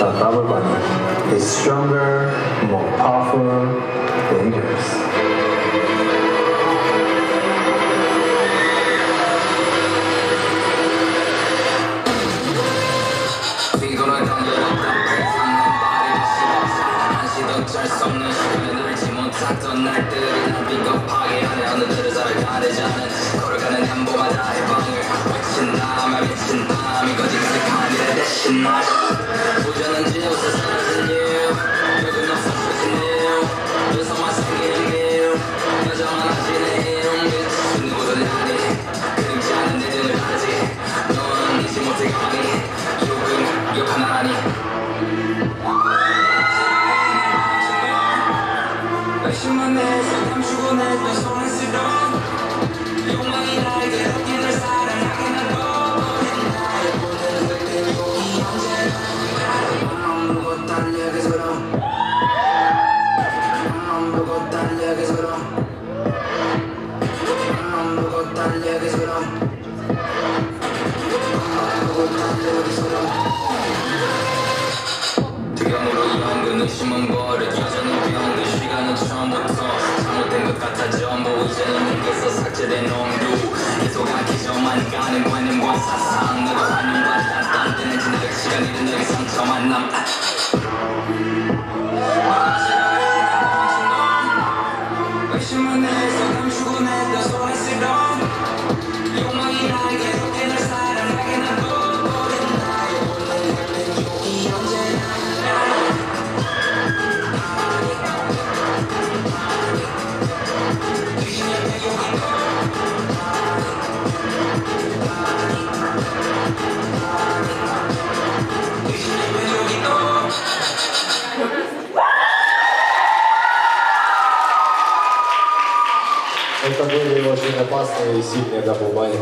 the rubber bunny is stronger, more powerful, dangerous. 한시도 짤수 없는 시간을 한보마다 해방을 외친 다음에 미친 다음이 거짓말을 가니라 대신 날 의심만 해서 감추고 냈던 소란스러운 욕망이 나에게 널 사랑하게 만들어버린 나의 보는 그때 욕이 언제나 마음 보고 달려게 서로 마음 보고 달려게 서로 마음 보고 달려게 서로 마음 보고 달려게 서로 두려움으로 연근 의심은 시간은 처음부터 잘못된 것 같아 전부 이제는 뭉개서 삭제된 놈도. 계속 하기 전만 가는 관념과 사상 너도 환영받아 딴 때는 지나갈 시간이 너의 상처만 남. 의 Это были очень опасные и сильные даблбани.